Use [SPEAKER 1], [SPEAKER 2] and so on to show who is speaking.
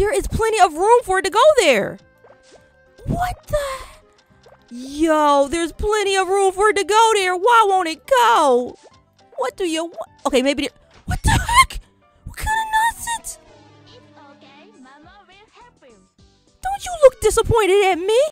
[SPEAKER 1] There is plenty of room for it to go there. What the? Yo, there's plenty of room for it to go there. Why won't it go? What do you? want? Okay, maybe. What the heck? What kind of nonsense?
[SPEAKER 2] It's okay.
[SPEAKER 1] Don't you look disappointed at me?